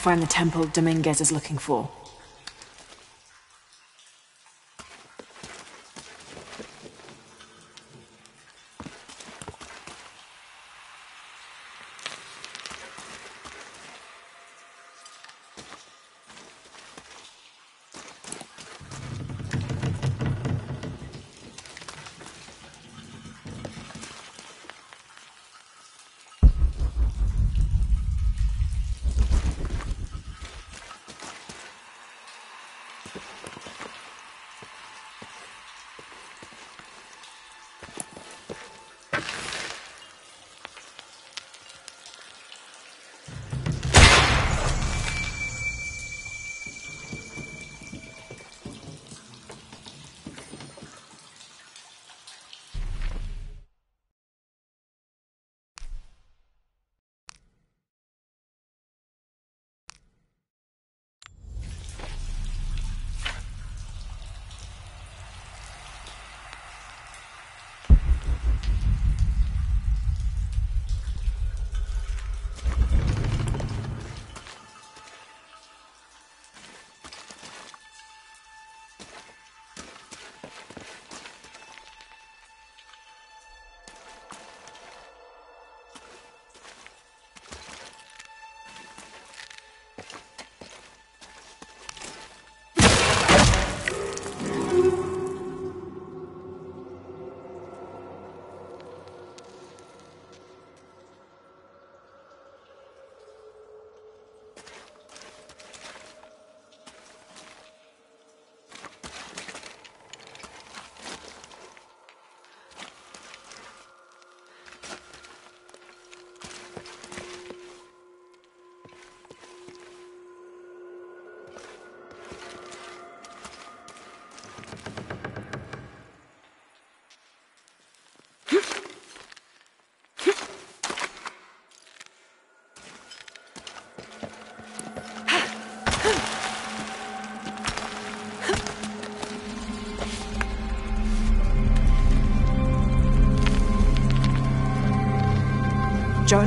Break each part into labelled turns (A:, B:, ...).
A: find the temple Dominguez is looking for.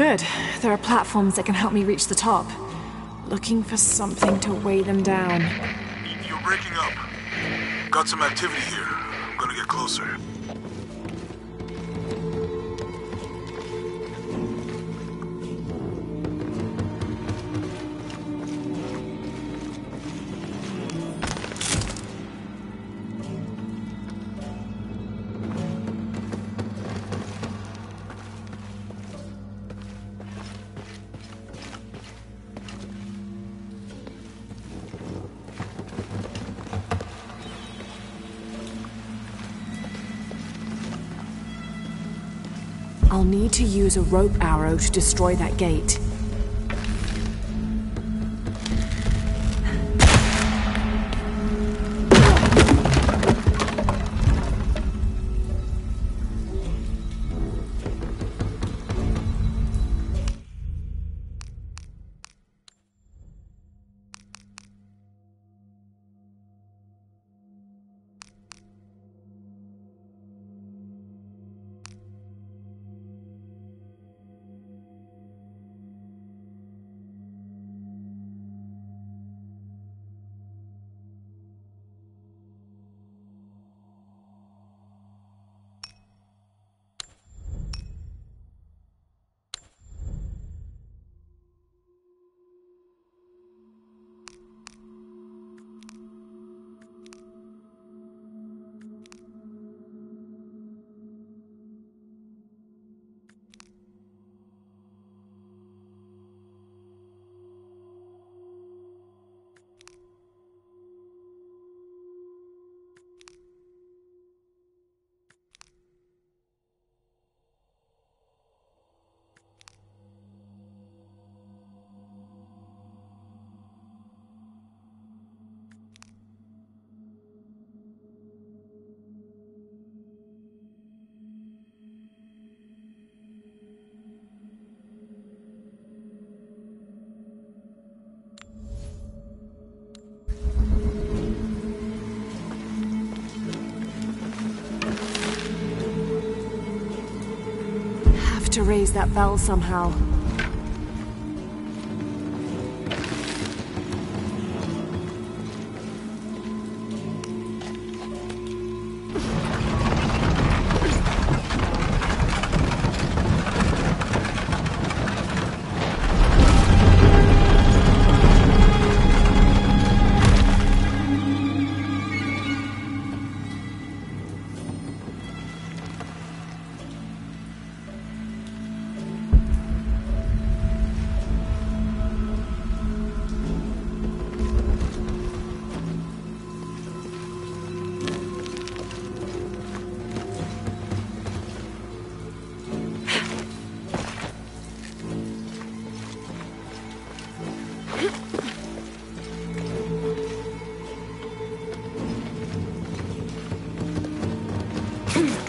A: Good. There are platforms that can help me reach the top. Looking for something to weigh them down.
B: You're breaking up. Got some activity here.
A: To use a rope arrow to destroy that gate. Raise that bell somehow. Hmm.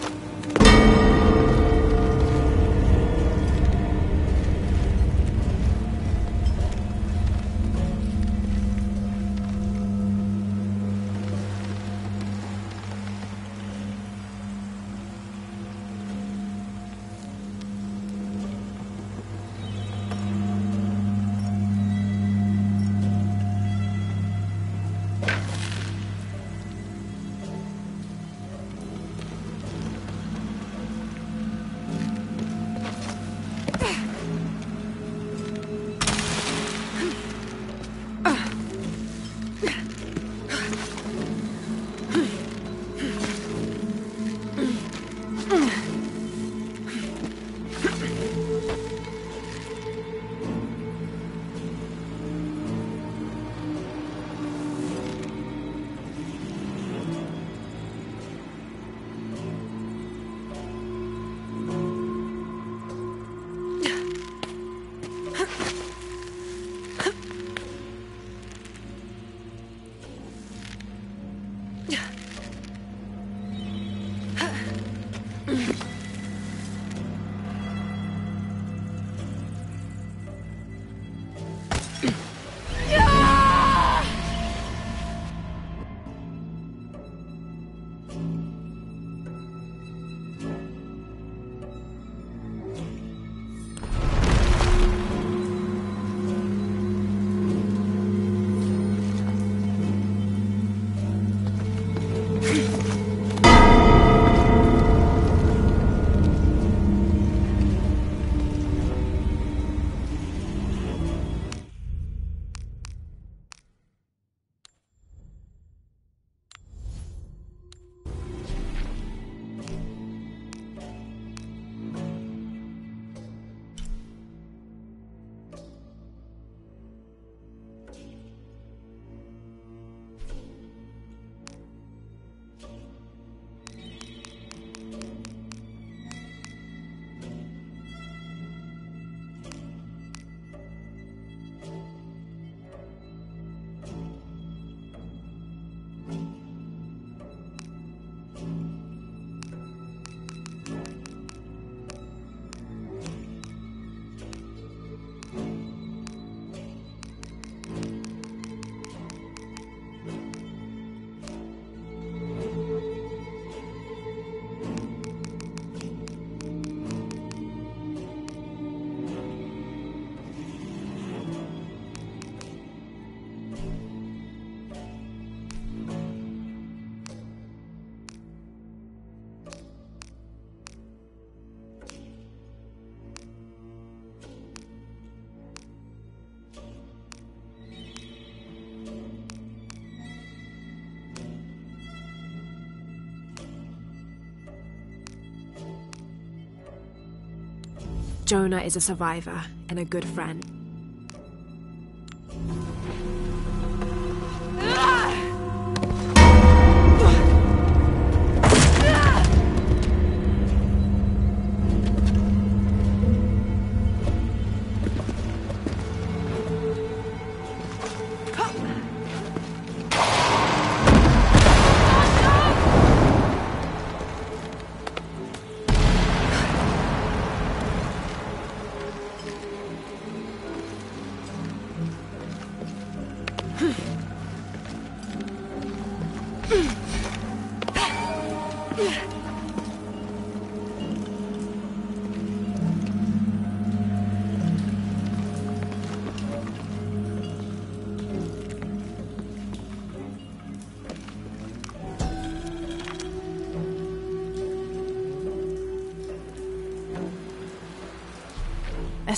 A: Jonah is a survivor and a good friend.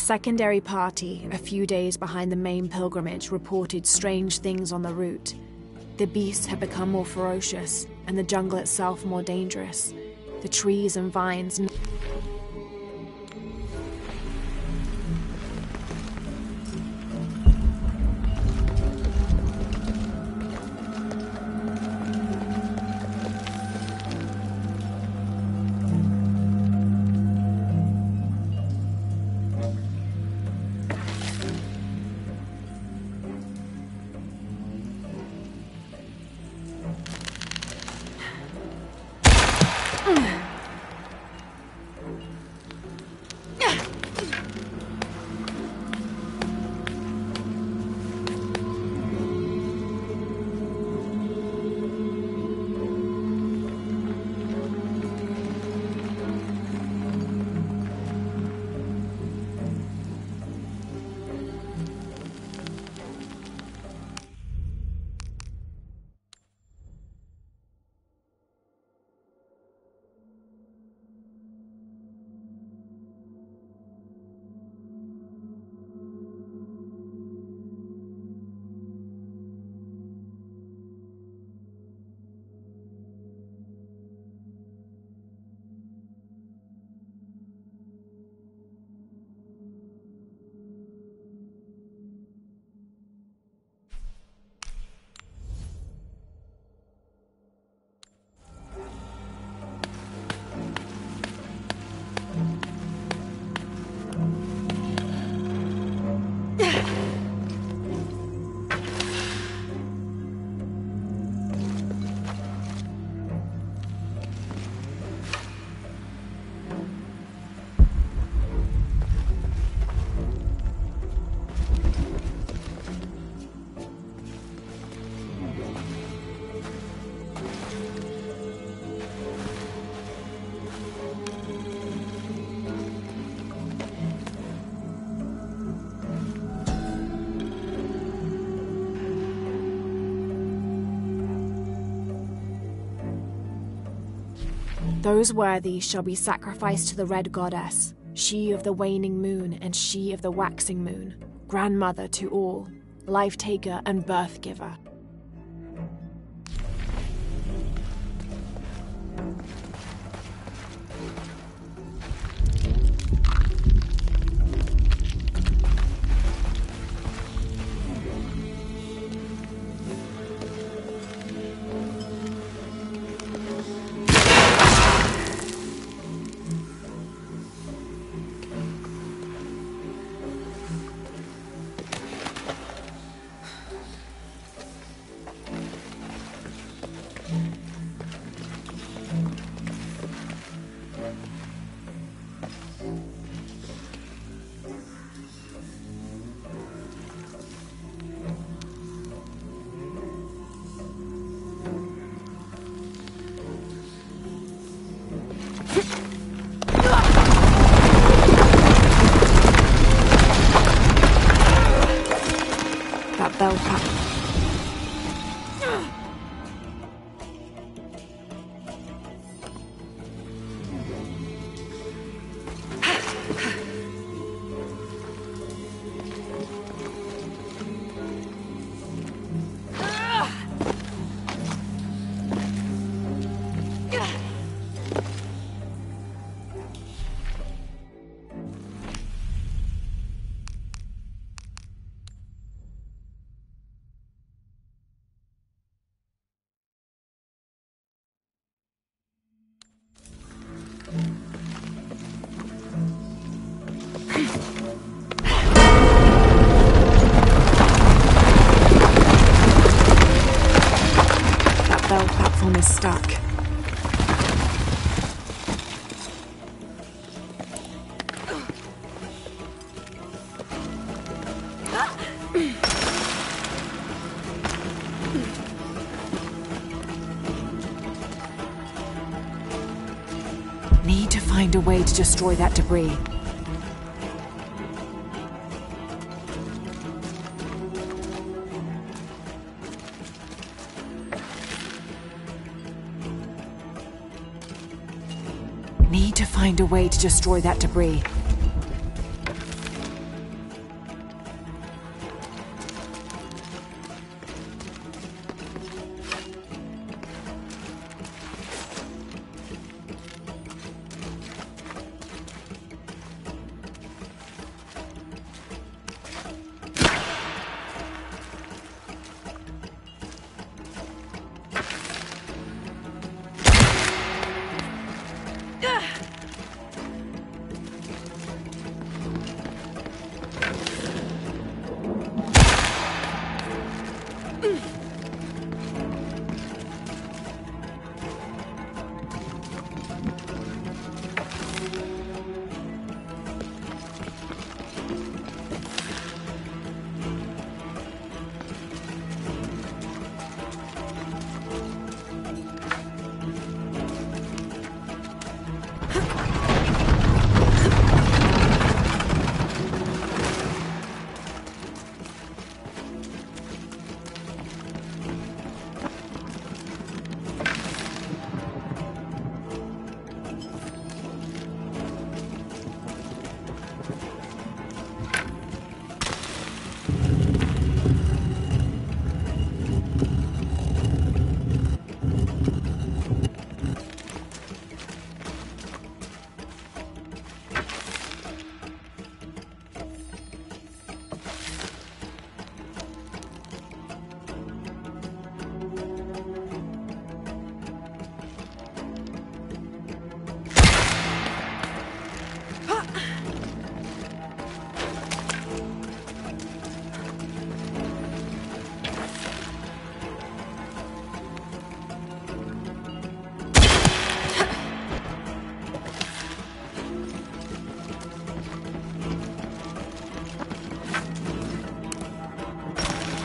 A: Secondary party, a few days behind the main pilgrimage, reported strange things on the route. The beasts had become more ferocious, and the jungle itself more dangerous. The trees and vines. Those worthy shall be sacrificed to the Red Goddess, she of the waning moon and she of the waxing moon, grandmother to all, life taker and birth giver. Way to destroy that debris. Need to find a way to destroy that debris.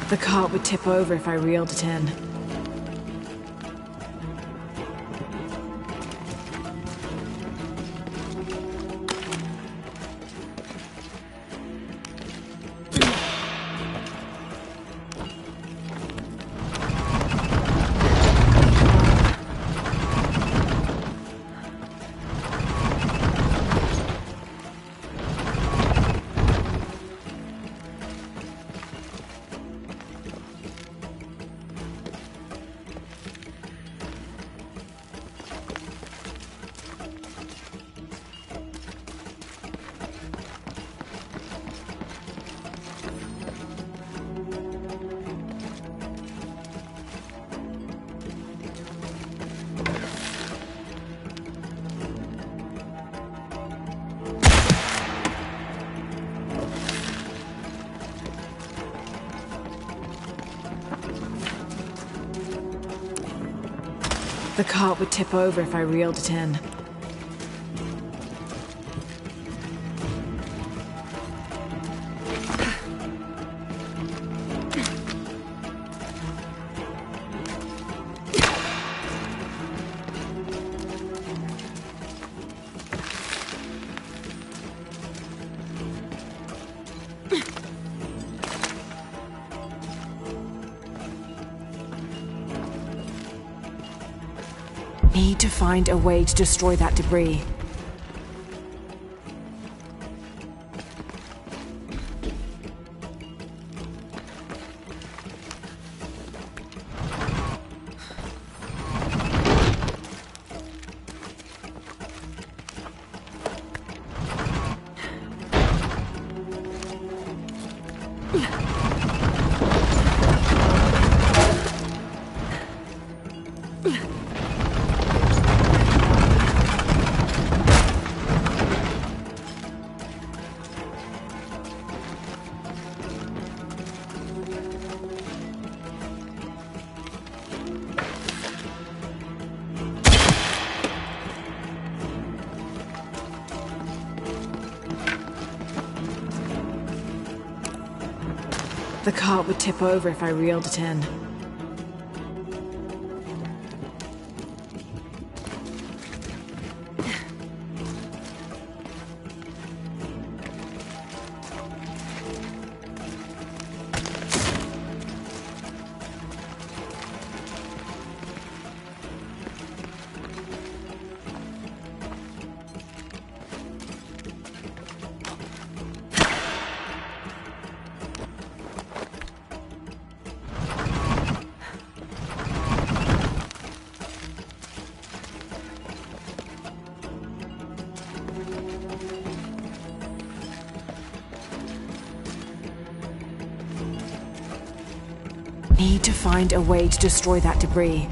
A: The cart would tip over if I reeled it in. Would tip over if I reeled it in. Way to destroy that debris. Over if I reeled it in. Destroy that debris.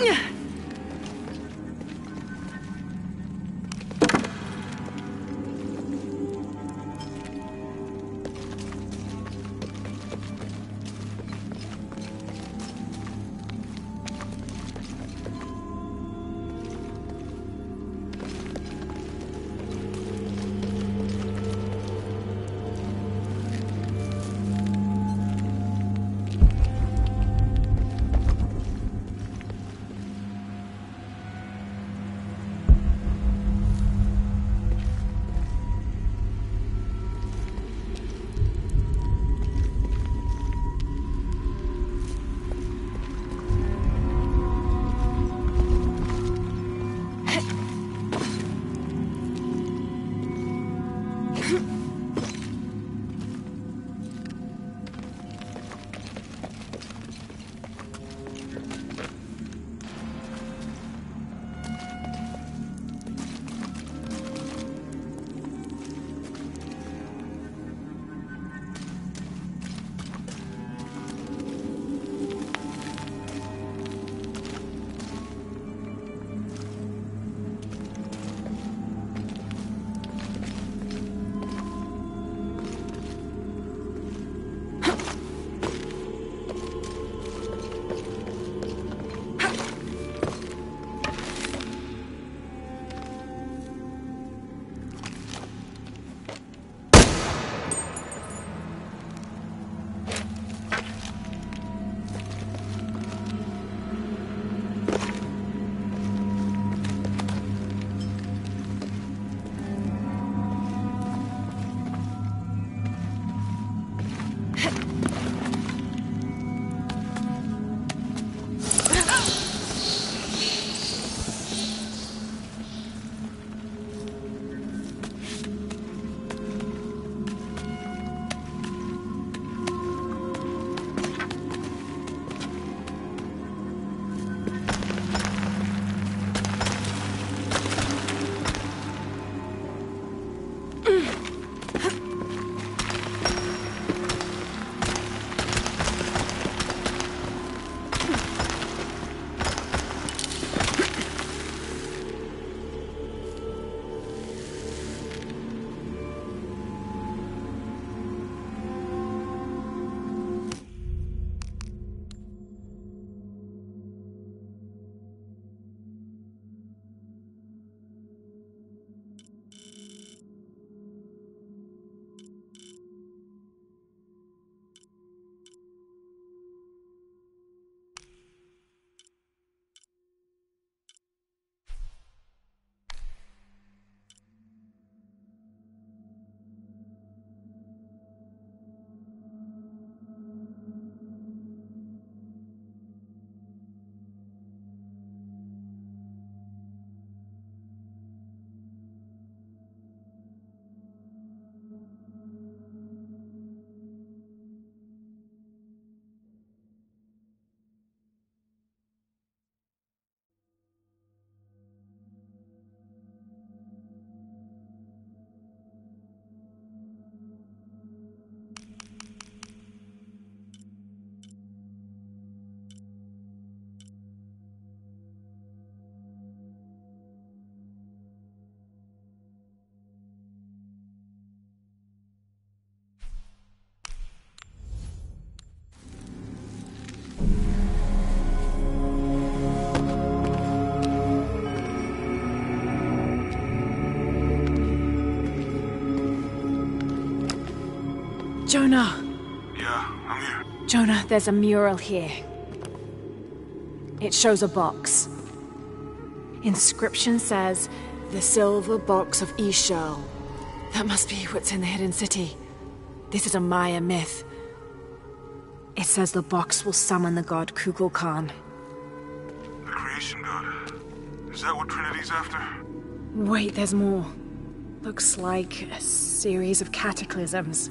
A: Yeah. Jonah!
B: Yeah, I'm here.
A: Jonah, there's a mural here. It shows a box. Inscription says, The Silver Box of Ix Chel. That must be what's in the Hidden City. This is a Maya myth. It says the box will summon the god Kukulkan.
B: The creation god. Is that what Trinity's after?
A: Wait, there's more. Looks like a series of cataclysms.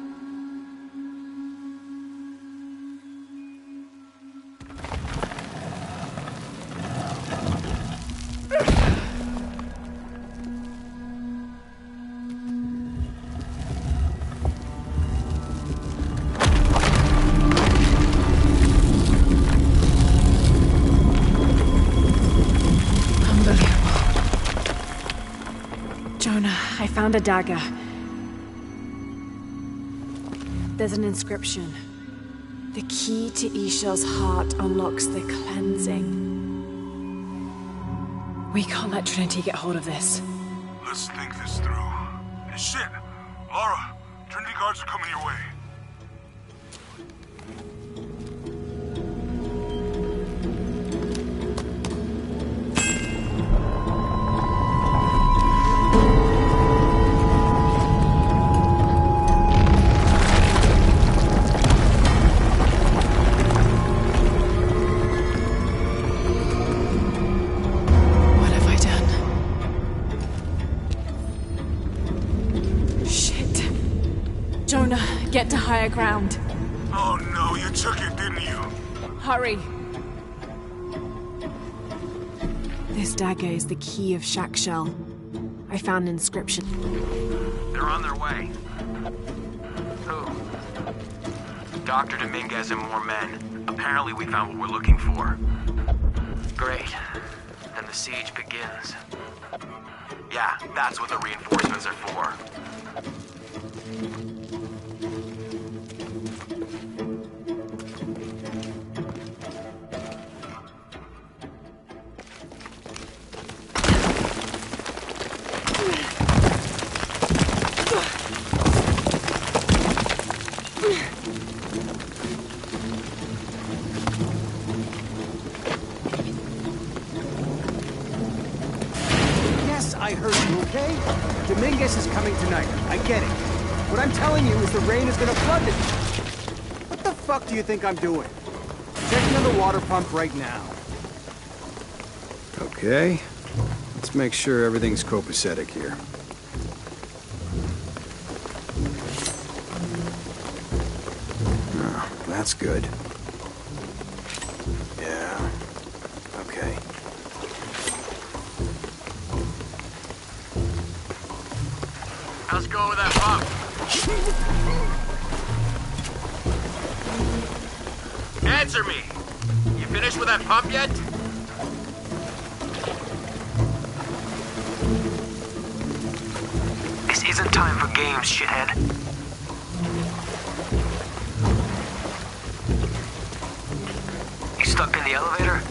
A: Dagger. There's an inscription. The key to Chel's heart unlocks the cleansing. We can't let Trinity get hold of this.
B: Let's think this through. Shit! Laura,
A: is the key of Chak Chel. I found inscription.
C: They're on their way. Who? Dr. Dominguez and more men. Apparently we found what we're looking for. Great. Then the siege begins. Yeah, that's what the reinforcements are for.
D: Do you think I'm doing? Checking on the water pump right now.
E: Okay. Let's make sure everything's copacetic here. Oh, that's good.
C: Games, shithead. You stuck in the elevator?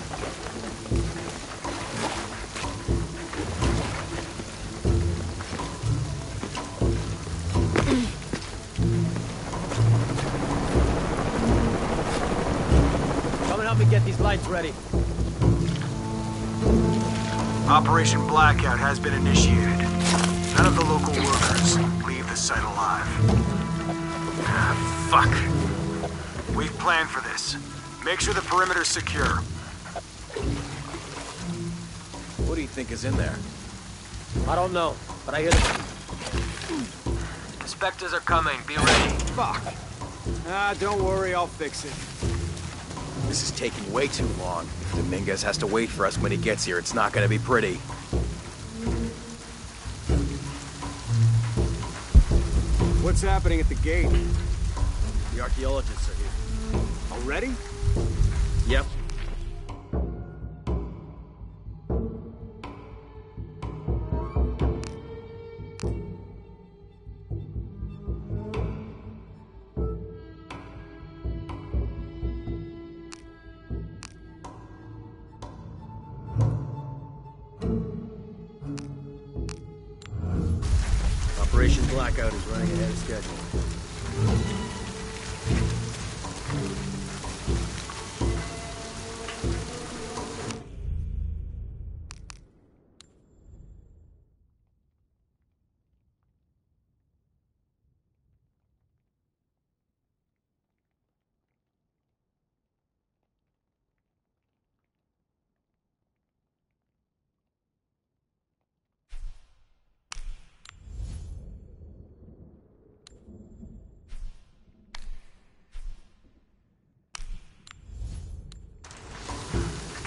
D: Come and help me get these lights ready.
E: Operation Blackout has been initiated. None of the local workers site alive. Ah, fuck. We've planned for this. Make sure the perimeter's secure.
F: What do you think is in there? I don't know, but I hear the...
C: Inspectors are coming. Be ready.
D: Fuck. Ah, don't worry, I'll fix it.
F: This is taking way too long. If Dominguez has to wait for us when he gets here, it's not gonna be pretty.
D: What's happening at the gate?
F: The archaeologists are here.
D: Already?
F: Yep.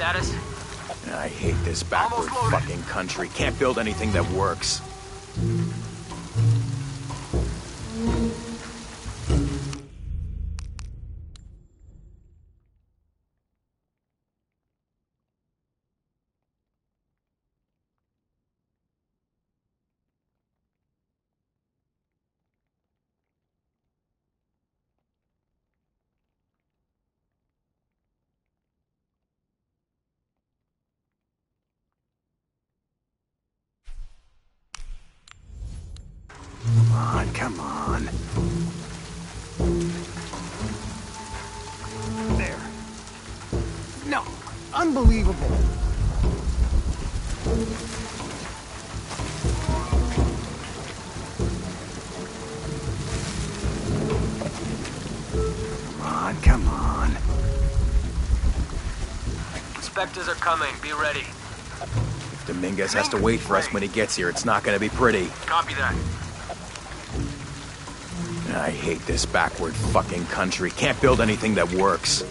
C: Status?
F: I hate this backward fucking country. Can't build anything that works.
C: Inspectors are coming. Be ready.
F: If Dominguez has to wait for us when he gets here, it's not gonna be pretty.
C: Copy that.
F: I hate this backward fucking country. Can't build anything that works.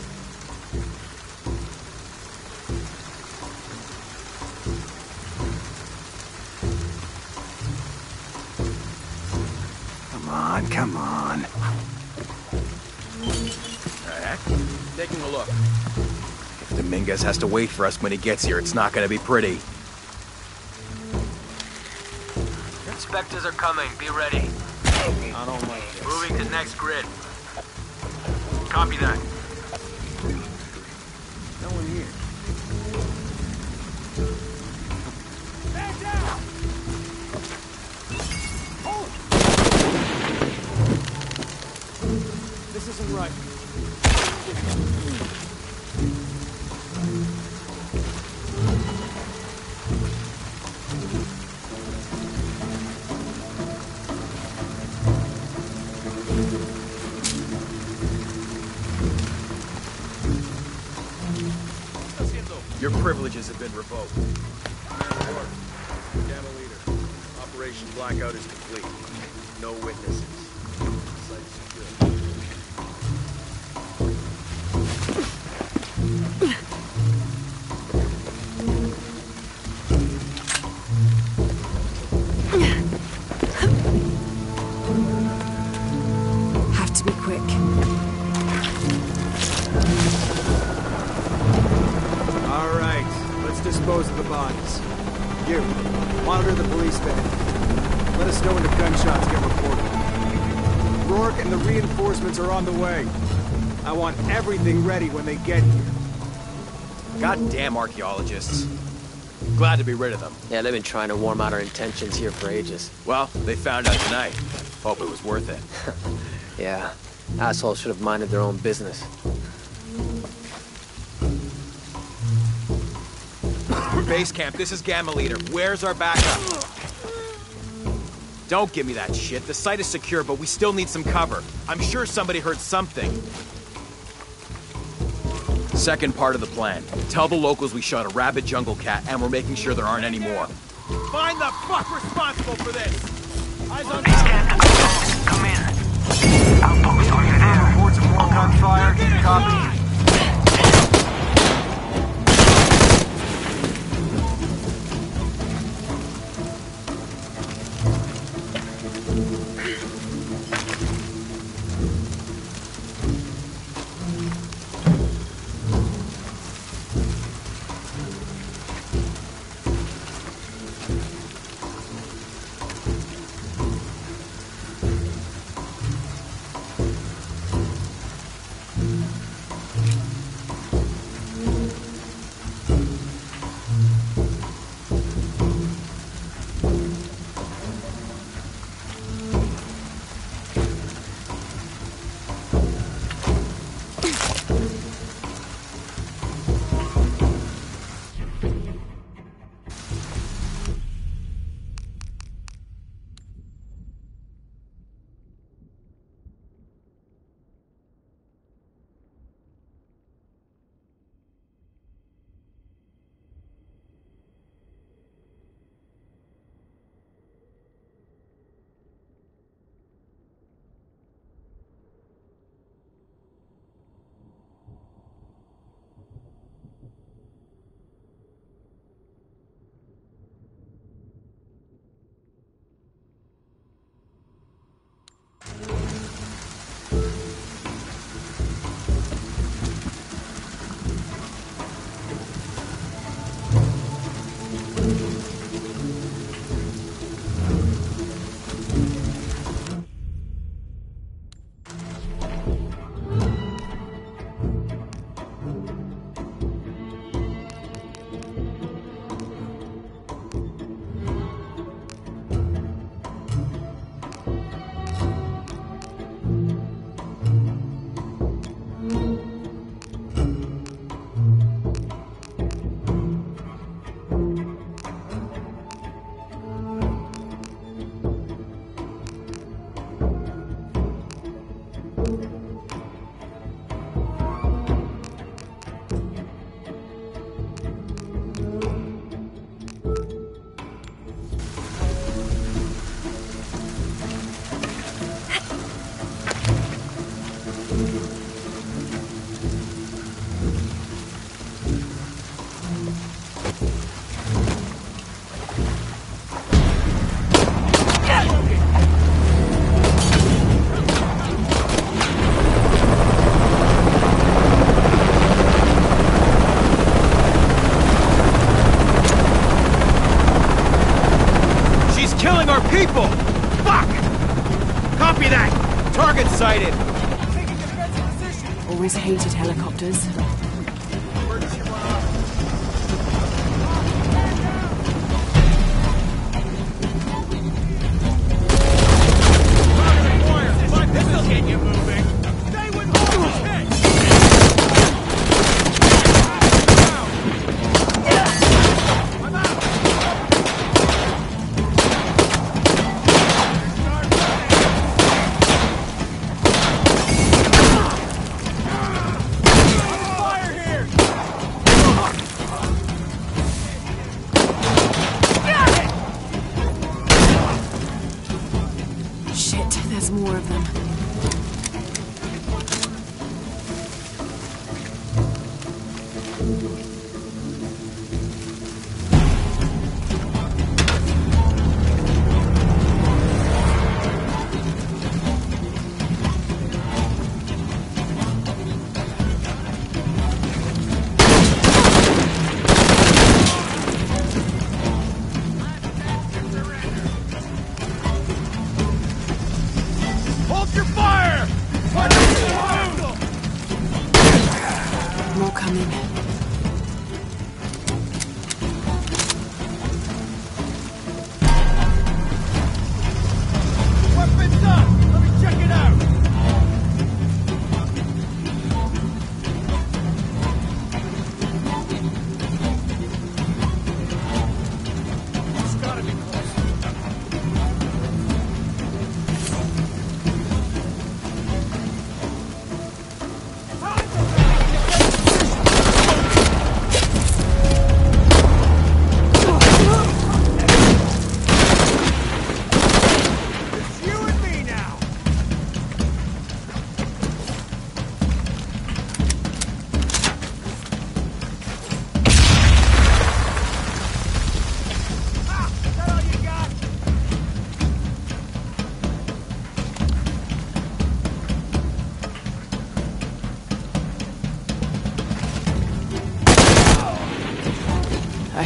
F: If Dominguez has to wait for us when he gets here, it's not gonna be pretty.
C: Inspectors are coming. Be ready.
F: I don't like this.
C: Moving to next grid. Copy that.
D: No one here. Man down! Hold! This isn't right.
F: Privileges have been revoked.
G: Gamma Leader, Operation Blackout is complete. No witnesses.
D: I want everything ready when they get here.
F: Goddamn archaeologists. Glad to be rid of them.
H: Yeah, they've been trying to warm out our intentions here for ages.
F: Well, they found out tonight. Hope it was worth it.
H: Yeah, assholes should have minded their own business.
F: Base camp, this is Gamma Leader. Where's our backup? Don't give me that shit. The site is secure, but we still need some cover. I'm sure somebody heard something. Second part of the plan. Tell the locals we shot a rabid jungle cat and we're making sure there aren't any more. Find the fuck responsible for this! Eyes on
C: Come in. Outpost, are you there?
E: Reports of more gunfire. Copy.
D: Hated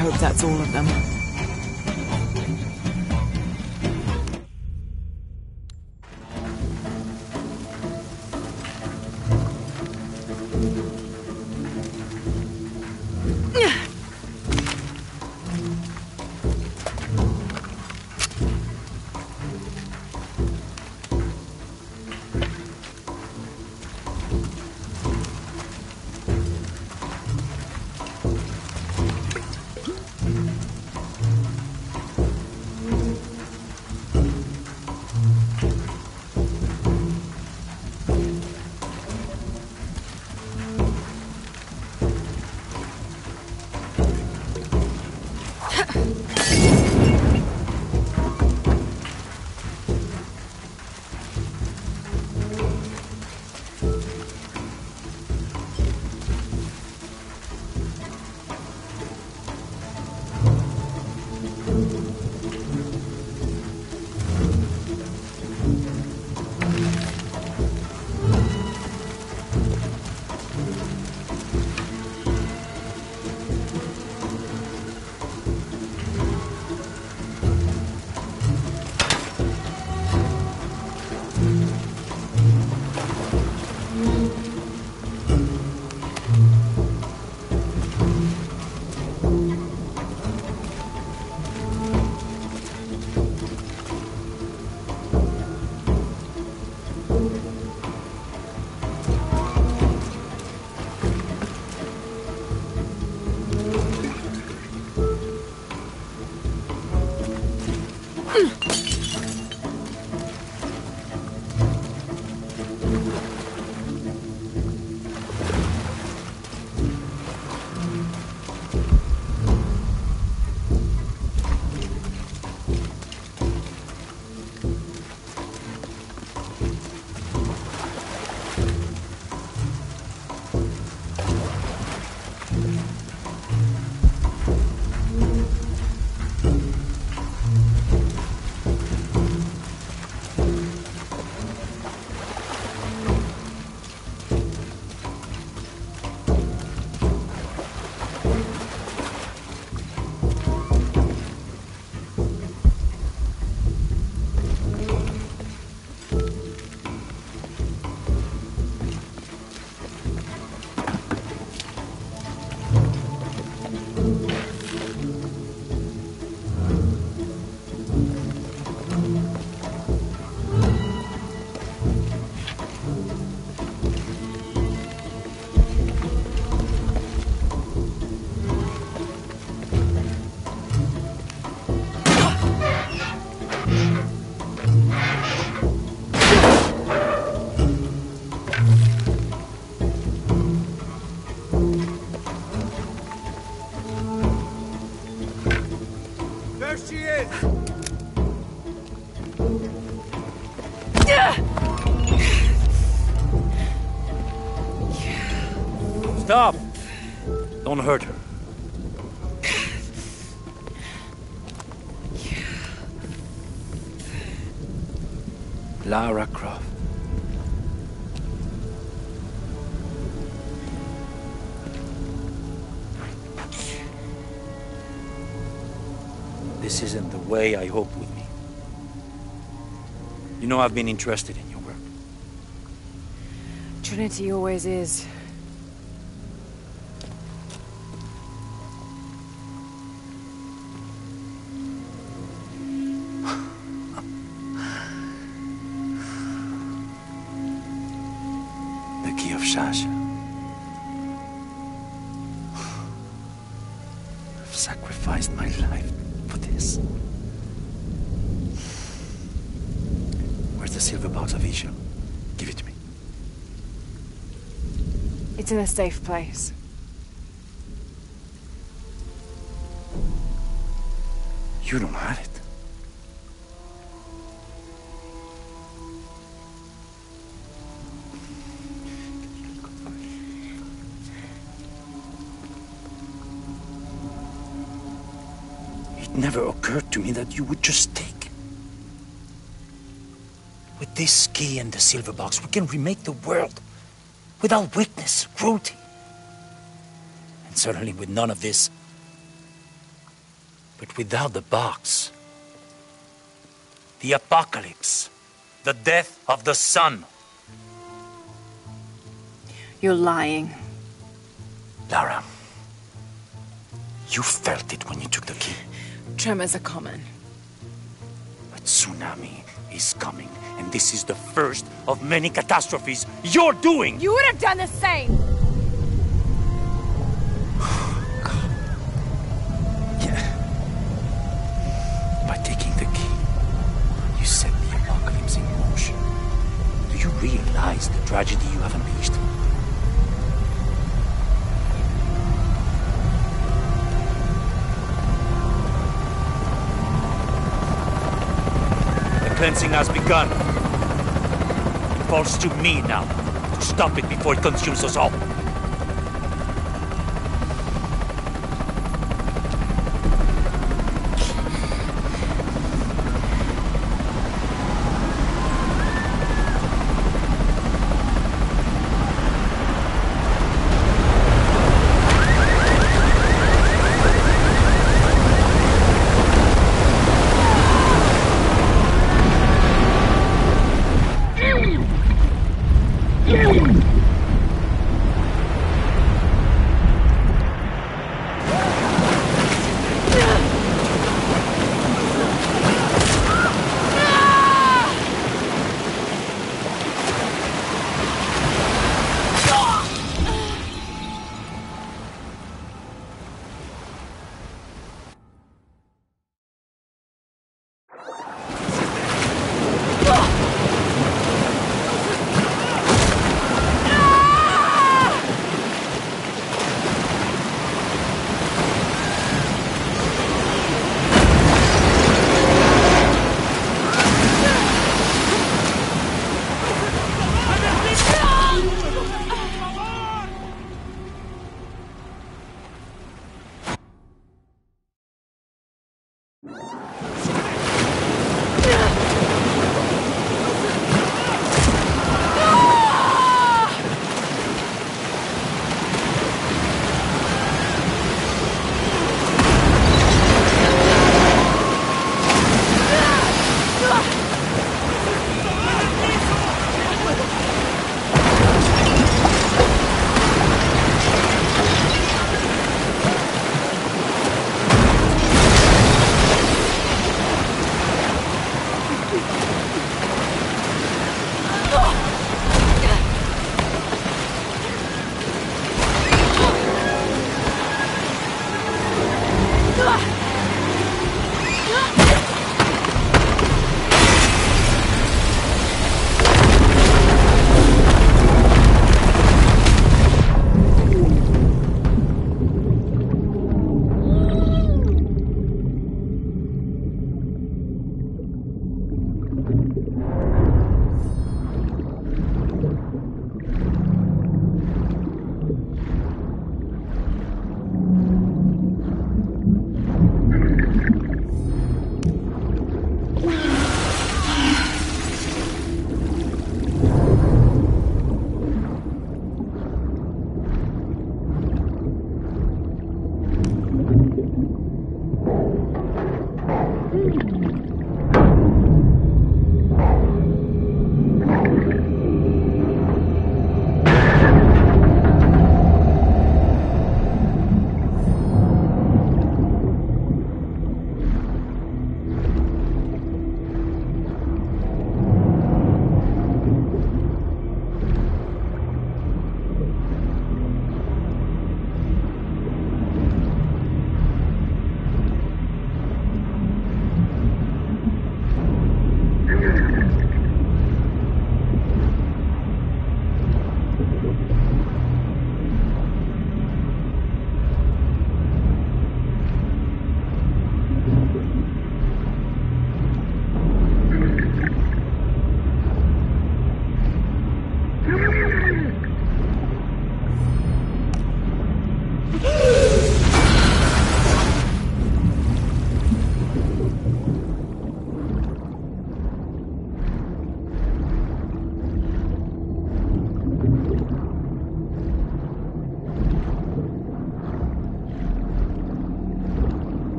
D: hope that's all of them.
I: Lara Croft. This isn't the way I hoped would be. You know I've been interested in your work.
A: Trinity always is.
I: The key of Chak Chel. I've sacrificed my life for this. Where's the silver box of Ix Chel? Give it to me.
A: It's in a safe place.
I: You don't have. It occurred to me that you would just take. With this key and the silver box, we can remake the world without weakness, cruelty. And certainly with none of this. But without the box, the apocalypse, the death of the sun.
A: You're lying.
I: Lara, you felt it when you took the key.
A: Tremors are common.
I: But tsunami is coming, and this is the first of many catastrophes you're doing.
A: You would have done the same!
I: By taking the key, you set the apocalypse in motion. Do you realize the tragedy you have cleansing has begun. It falls to me now to stop it before it consumes us all.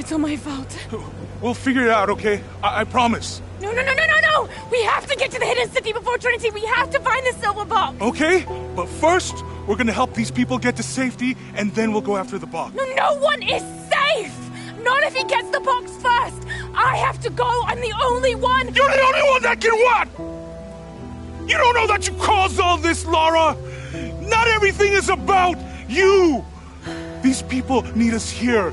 J: It's all my fault.
B: We'll figure it out, okay? I, I promise.
J: No, no, no, no, no, no! We have to get to the hidden city before Trinity. We have to find the silver box.
B: Okay? But first, we're gonna help these people get to safety, and then we'll go after the box.
J: No, no one is safe. Not if he gets the box first. I have to go. I'm the only one.
B: You're the only one that can what? You don't know that you caused all this, Lara! Not everything is about you! These people need us here.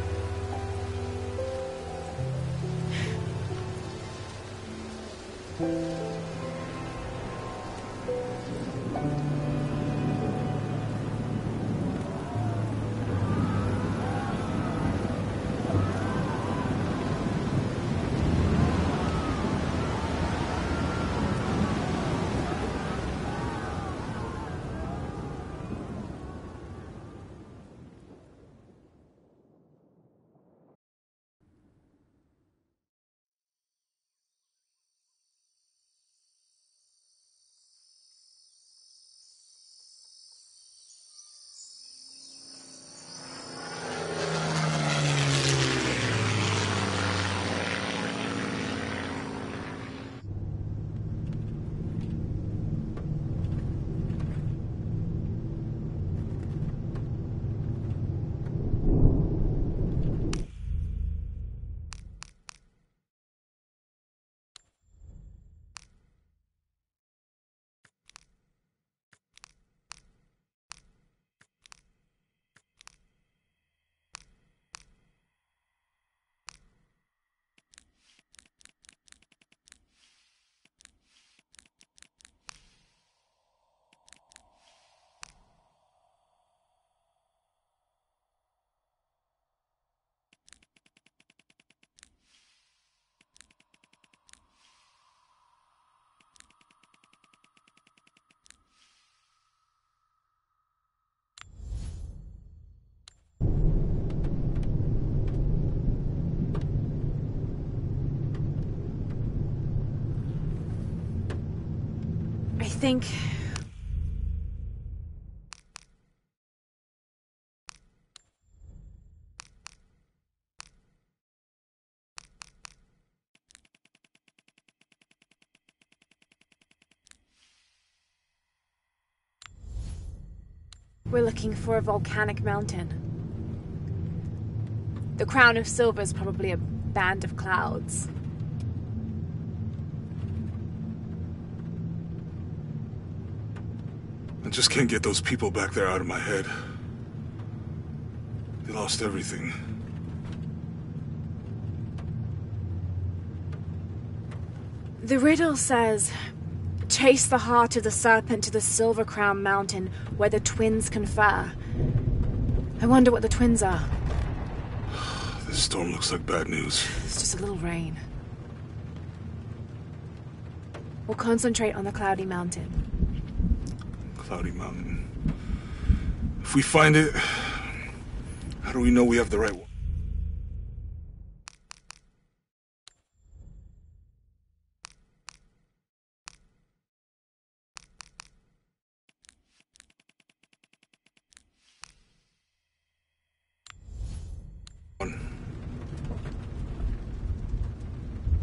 A: Think. We're looking for a volcanic mountain. The crown of silver is probably a band of clouds.
B: Just can't get those people back there out of my head. They lost everything.
A: The riddle says chase the heart of the serpent to the Silver Crown Mountain where the twins confer. I wonder what the twins are.
B: This storm looks like bad news.
A: It's just a little rain. We'll concentrate on the Cloudy Mountain.
B: Cloudy Mountain. If we find it, how do we know we have the right one?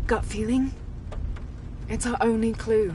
A: Gut feeling? It's our only clue.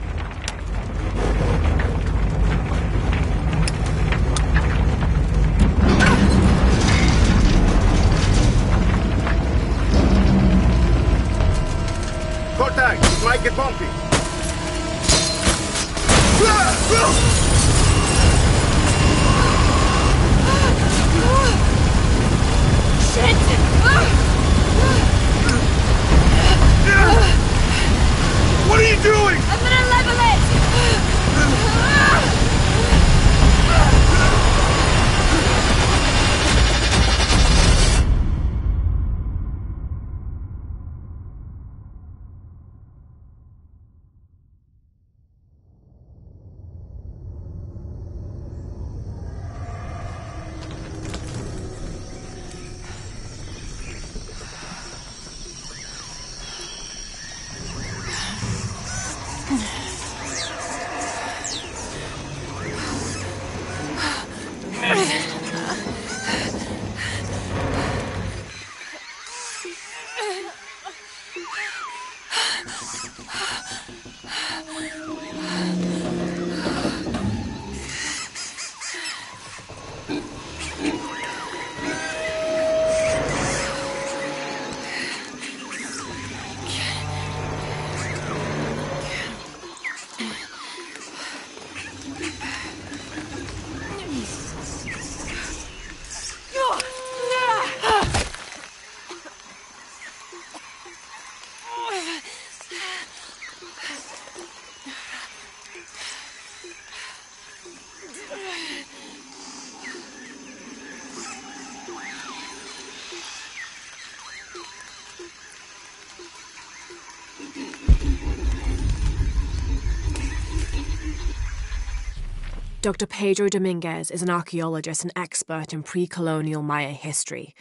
A: Dr. Pedro Dominguez is an archaeologist and expert in pre colonial Maya history.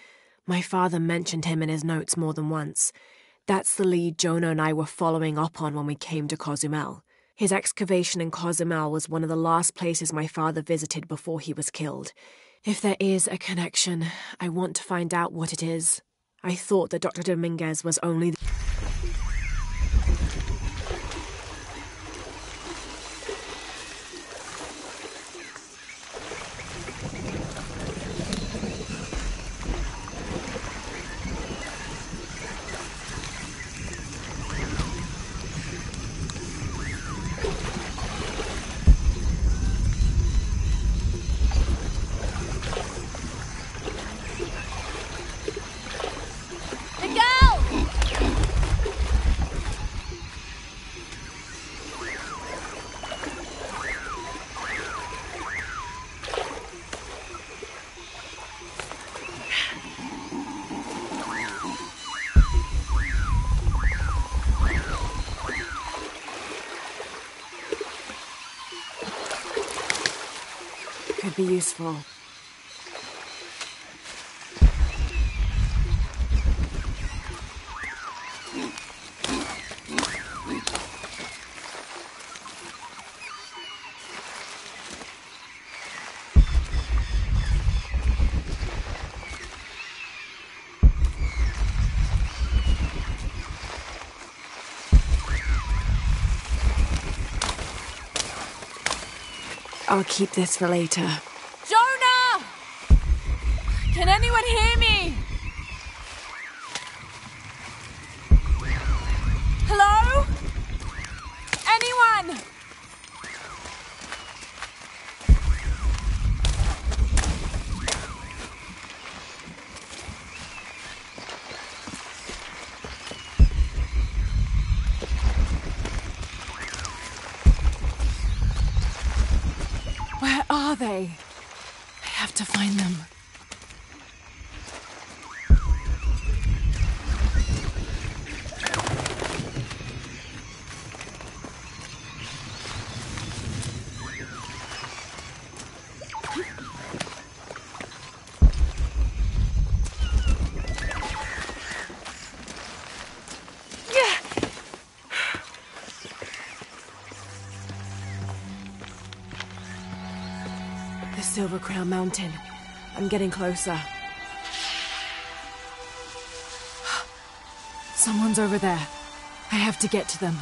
A: My father mentioned him in his notes more than once. That's the lead Jonah and I were following up on when we came to Cozumel. His excavation in Cozumel was one of the last places my father visited before he was killed. If there is a connection, I want to find out what it is. I thought that Dr. Dominguez was only. beautiful. I'll keep this for later. Silver Crown Mountain. I'm getting closer. Someone's over there. I have to get to them.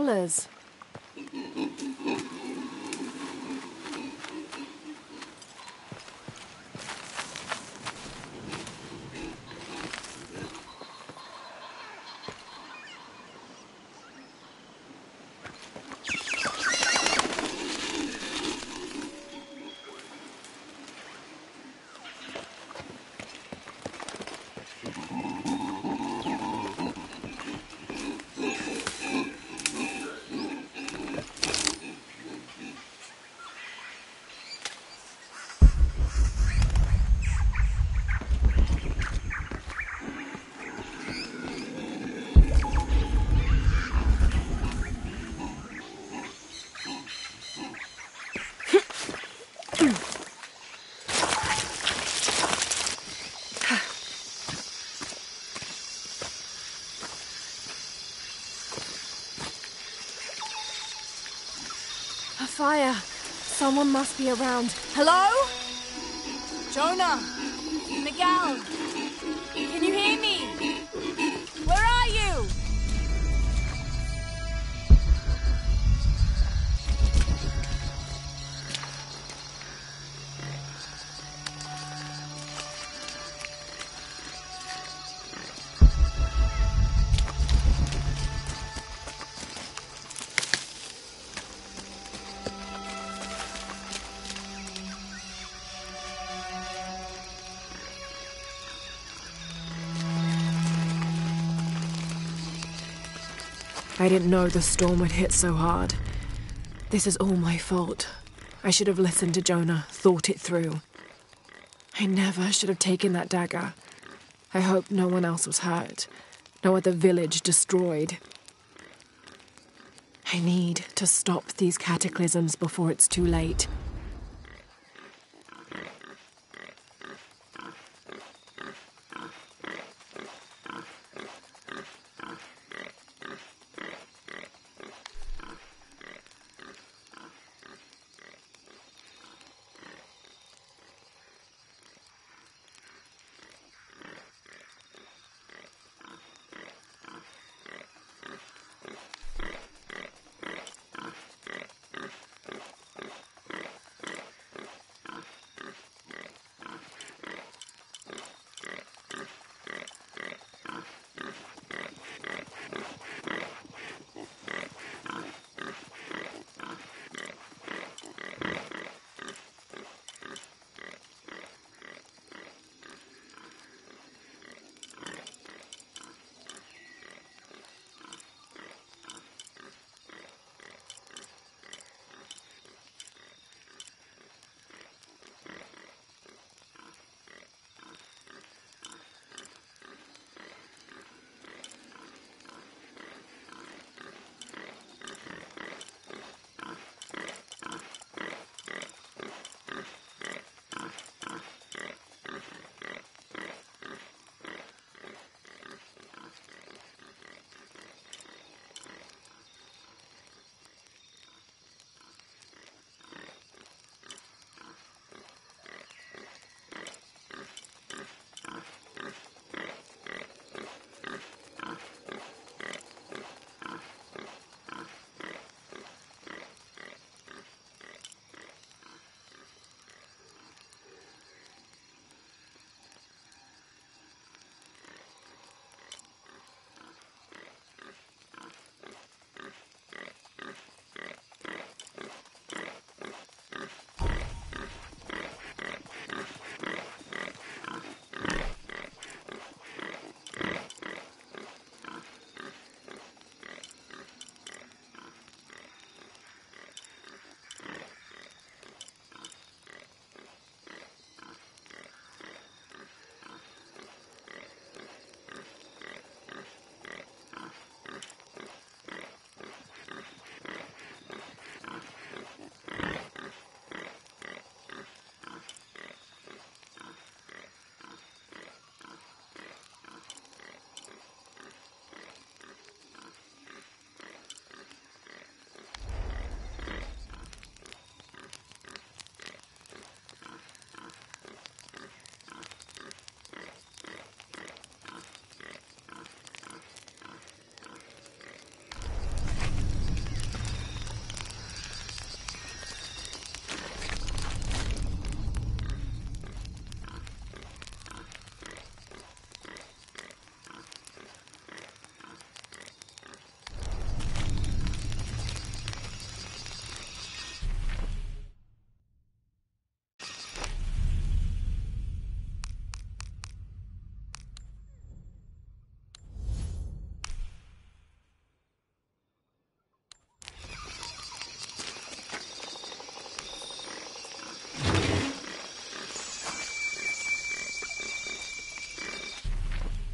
A: Howlers. Fire. Someone must be around.
J: Hello? Jonah? Miguel?
A: I didn't know the storm would hit so hard. This is all my fault. I should have listened to Jonah, thought it through. I never should have taken that dagger. I hope no one else was hurt. No other village destroyed. I need to stop these cataclysms before it's too late.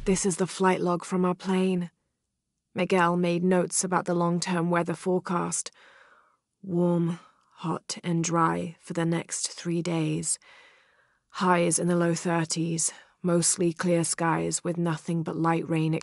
A: This is the flight log from our plane. Miguel made notes about the long term weather forecast. Warm, hot, and dry for the next three days. Highs in the low 30s, mostly clear skies with nothing but light rain.